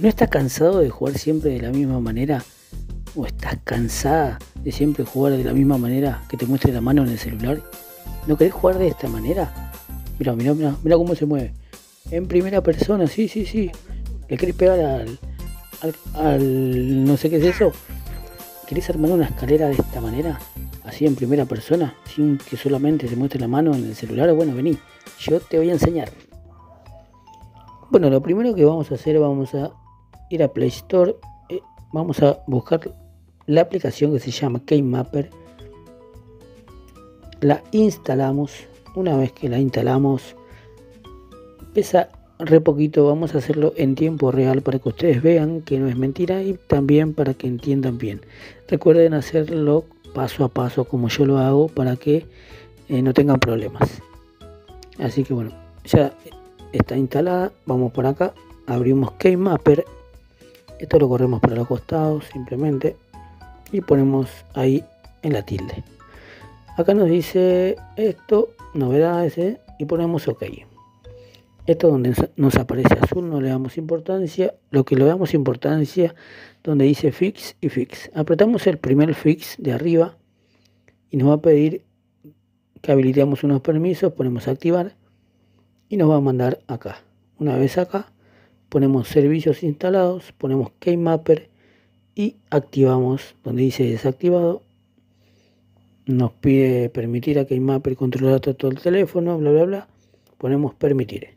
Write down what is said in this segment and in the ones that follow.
¿No estás cansado de jugar siempre de la misma manera? ¿O estás cansada de siempre jugar de la misma manera que te muestre la mano en el celular? ¿No querés jugar de esta manera? Mira, mira, mira, mira cómo se mueve. En primera persona, sí, sí, sí. ¿Le querés pegar al, al, no sé qué es eso? ¿Querés armar una escalera de esta manera? Así en primera persona, sin que solamente se muestre la mano en el celular. Bueno, vení, yo te voy a enseñar. Bueno, lo primero que vamos a hacer, vamos a ir a Play Store, eh, vamos a buscar la aplicación que se llama Keymapper, la instalamos, una vez que la instalamos, pesa re poquito, vamos a hacerlo en tiempo real para que ustedes vean que no es mentira y también para que entiendan bien. Recuerden hacerlo paso a paso como yo lo hago para que eh, no tengan problemas. Así que bueno, ya está instalada, vamos por acá, abrimos Keymapper esto lo corremos para los costados simplemente y ponemos ahí en la tilde. Acá nos dice esto, novedades, ¿eh? y ponemos OK. Esto donde nos aparece azul no le damos importancia. Lo que le damos importancia donde dice fix y fix. Apretamos el primer fix de arriba y nos va a pedir que habilitemos unos permisos. Ponemos activar y nos va a mandar acá. Una vez acá ponemos servicios instalados, ponemos Keymapper y activamos donde dice desactivado. Nos pide permitir a Keymapper controlar todo el teléfono, bla bla bla. Ponemos permitir.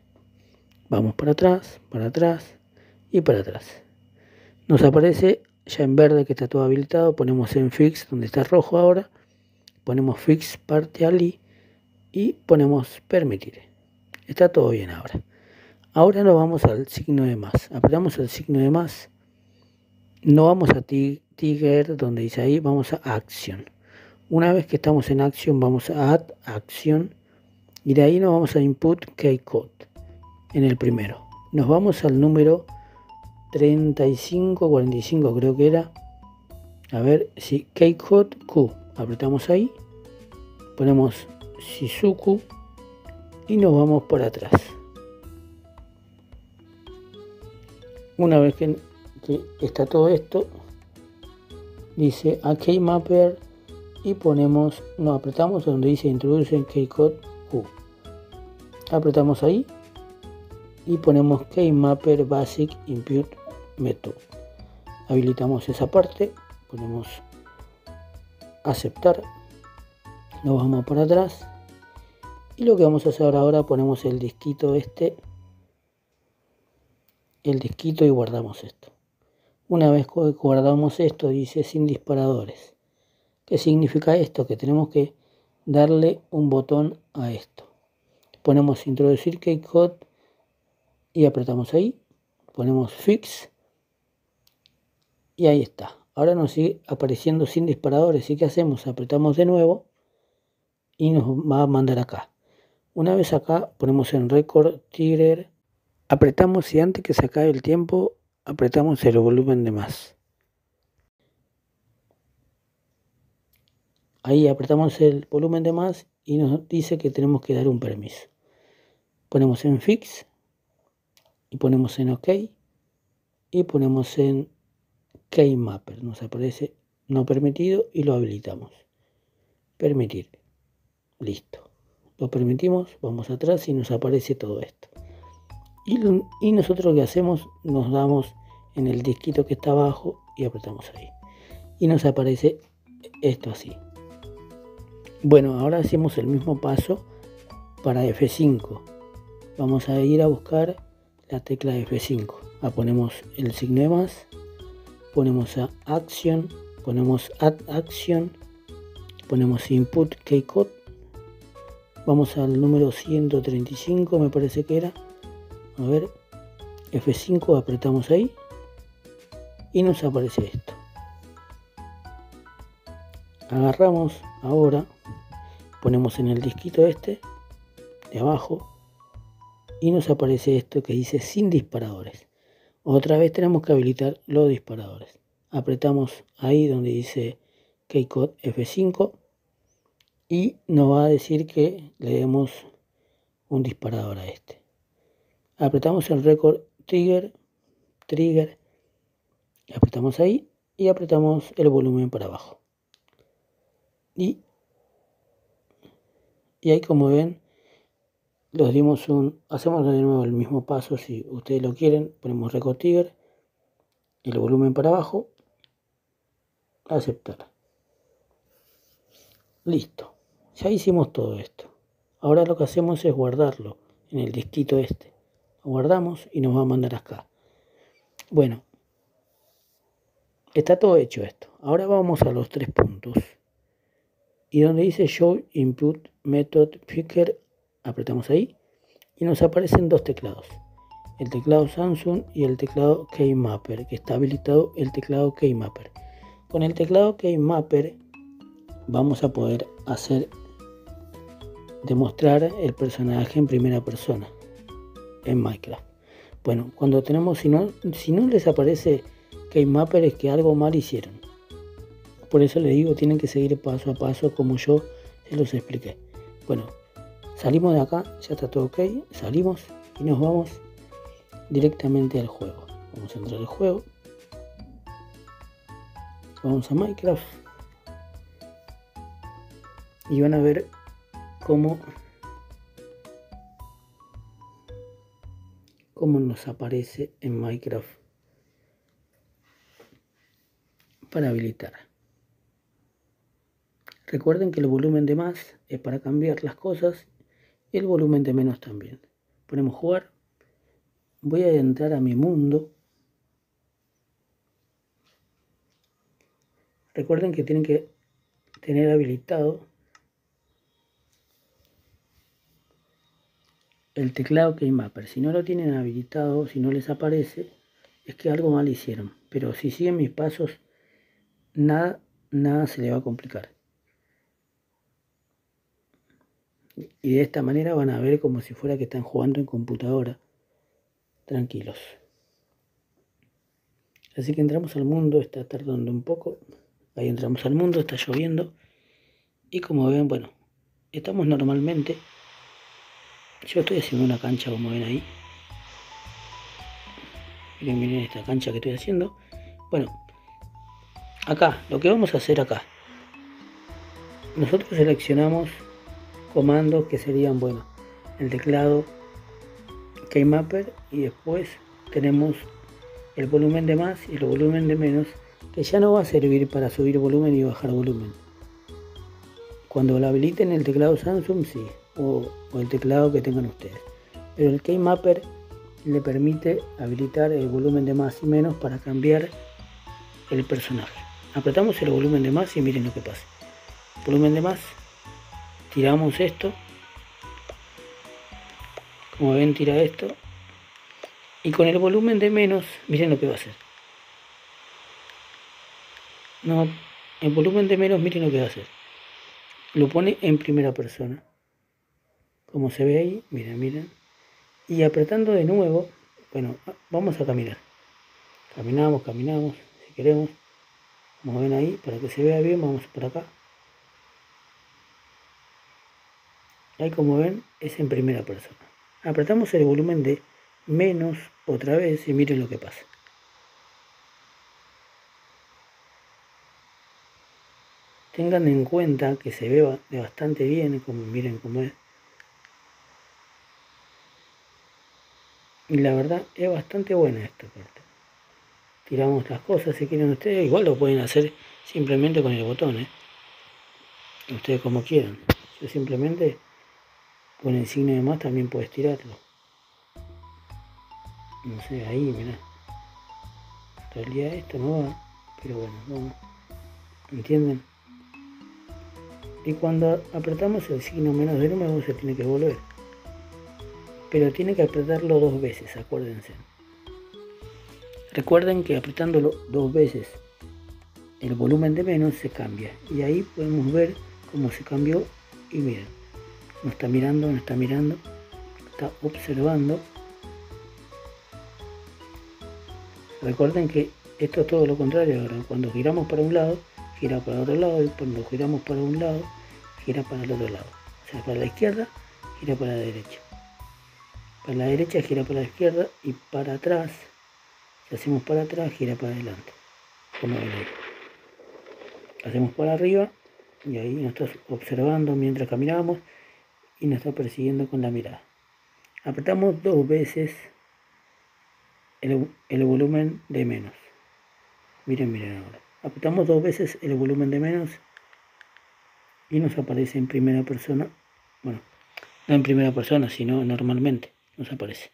Vamos para atrás, para atrás y para atrás. Nos aparece ya en verde que está todo habilitado, ponemos en fix donde está rojo ahora, ponemos fix partially y ponemos permitir. Está todo bien ahora. Ahora nos vamos al signo de más. Apretamos el signo de más. No vamos a Tiger, donde dice ahí, vamos a acción. Una vez que estamos en acción, vamos a add acción. Y de ahí nos vamos a input keycode en el primero. Nos vamos al número 3545, creo que era. A ver, si keycode Q. Apretamos ahí. Ponemos Shizuku y nos vamos por atrás. Una vez que, está todo esto, dice a Keymapper y ponemos, no apretamos donde dice introduce Keycode Q. Apretamos ahí y ponemos Keymapper Basic Input Method. Habilitamos esa parte, ponemos aceptar, nos vamos para atrás y lo que vamos a hacer ahora ponemos el disquito este el disquito y guardamos esto. Una vez que guardamos esto, dice sin disparadores. ¿Qué significa esto? Que tenemos que darle un botón a esto. Ponemos introducir keycode y apretamos ahí. Ponemos fix y ahí está. Ahora nos sigue apareciendo sin disparadores. ¿Y qué hacemos? Apretamos de nuevo y nos va a mandar acá. Una vez acá ponemos en record trigger Apretamos y antes que se acabe el tiempo, apretamos el volumen de más. Ahí apretamos el volumen de más y nos dice que tenemos que dar un permiso. Ponemos en fix y ponemos en OK y ponemos en Keymapper. Nos aparece no permitido y lo habilitamos. Permitir. Listo. Lo permitimos, vamos atrás y nos aparece todo esto. Y, nosotros lo que hacemos, nos damos en el disquito que está abajo y apretamos ahí. Y nos aparece esto así. Bueno, ahora hacemos el mismo paso para F5. Vamos a ir a buscar la tecla F5. Ah, ponemos el signo de más, ponemos a Action, ponemos Add Action, ponemos Input Keycode. Vamos al número 135, me parece que era a ver F5 apretamos ahí y nos aparece esto. Agarramos ahora ponemos en el disquito este de abajo y nos aparece esto que dice sin disparadores. Otra vez tenemos que habilitar los disparadores. Apretamos ahí donde dice keycode F5 y nos va a decir que le demos un disparador a este apretamos el record trigger trigger, apretamos ahí y apretamos el volumen para abajo. Y, y ahí como ven, los dimos un, hacemos de nuevo el mismo paso si ustedes lo quieren, ponemos record trigger, el volumen para abajo, aceptar. Listo, ya hicimos todo esto. Ahora lo que hacemos es guardarlo en el disquito este. Guardamos y nos va a mandar acá. Bueno, está todo hecho esto. Ahora vamos a los tres puntos. Y donde dice Show Input Method Picker, apretamos ahí y nos aparecen dos teclados. El teclado Samsung y el teclado Keymapper, que está habilitado el teclado Keymapper. Con el teclado Keymapper vamos a poder hacer demostrar el personaje en primera persona en Minecraft. Bueno, cuando tenemos, si no, si no les aparece Keymapper es que algo mal hicieron. Por eso les digo, tienen que seguir paso a paso como yo se los expliqué. Bueno, salimos de acá, ya está todo ok, salimos y nos vamos directamente al juego. Vamos a entrar al juego. Vamos a Minecraft. Y van a ver cómo, cómo nos aparece en Minecraft para habilitar. Recuerden que el volumen de más es para cambiar las cosas y el volumen de menos también. Ponemos jugar. Voy a entrar a mi mundo. Recuerden que tienen que tener habilitado el teclado Keymapper. Si no lo tienen habilitado, si no les aparece, es que algo mal hicieron. Pero si siguen mis pasos, nada, nada se le va a complicar. Y de esta manera van a ver como si fuera que están jugando en computadora. Tranquilos. Así que entramos al mundo, está tardando un poco. Ahí entramos al mundo, está lloviendo. Y como ven, bueno, estamos normalmente yo estoy haciendo una cancha como ven ahí. Miren, miren esta cancha que estoy haciendo. Bueno, acá, lo que vamos a hacer acá. Nosotros seleccionamos comandos que serían, bueno, el teclado Keymapper y después tenemos el volumen de más y el volumen de menos que ya no va a servir para subir volumen y bajar volumen. Cuando lo habiliten el teclado Samsung, sí, o, el teclado que tengan ustedes. Pero el Keymapper le permite habilitar el volumen de más y menos para cambiar el personaje. Apretamos el volumen de más y miren lo que pasa. Volumen de más, tiramos esto. Como ven, tira esto. Y con el volumen de menos, miren lo que va a hacer. No, el volumen de menos, miren lo que va a hacer. Lo pone en primera persona como se ve ahí, miren, miren. Y apretando de nuevo, bueno, vamos a caminar. Caminamos, caminamos, si queremos. Como ven ahí, para que se vea bien, vamos para acá. Ahí como ven, es en primera persona. Apretamos el volumen de menos otra vez y miren lo que pasa. Tengan en cuenta que se ve bastante bien, como miren cómo es. Y la verdad es bastante buena esta parte. Tiramos las cosas si quieren ustedes. Igual lo pueden hacer simplemente con el botón. ¿eh? Ustedes como quieran. Yo simplemente con el signo de más también puedes tirarlo. No sé, ahí, mirá. En realidad esto no va. Pero bueno, vamos. ¿Entienden? Y cuando apretamos el signo menos de número se tiene que volver pero tiene que apretarlo dos veces, acuérdense. Recuerden que apretándolo dos veces el volumen de menos se cambia y ahí podemos ver cómo se cambió y miren, no está mirando, no está mirando, está observando. Recuerden que esto es todo lo contrario ahora, cuando giramos para un lado, gira para otro lado y cuando giramos para un lado, gira para el otro lado. O sea, para la izquierda, gira para la derecha. Para la derecha gira para la izquierda y para atrás, hacemos para atrás, gira para adelante. Como Hacemos para arriba y ahí nos está observando mientras caminamos y nos está persiguiendo con la mirada. Apretamos dos veces el, el volumen de menos. Miren, miren ahora. Apretamos dos veces el volumen de menos y nos aparece en primera persona. Bueno, no en primera persona, sino normalmente nos aparece.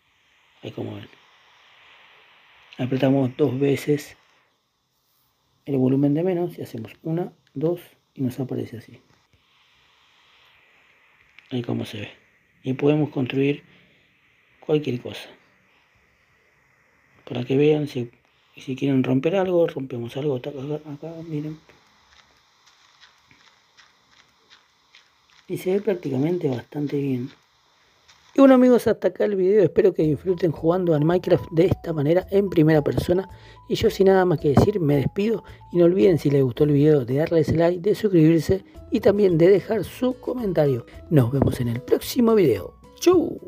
Ahí como ven. Apretamos dos veces el volumen de menos y hacemos una, dos y nos aparece así. Ahí como se ve. Y podemos construir cualquier cosa. Para que vean si, si quieren romper algo, rompemos algo acá, acá, miren. Y se ve prácticamente bastante bien. Y bueno amigos, hasta acá el video, espero que disfruten jugando al Minecraft de esta manera en primera persona. Y yo sin nada más que decir, me despido y no olviden si les gustó el video de darles like, de suscribirse y también de dejar su comentario. Nos vemos en el próximo video. ¡Chau!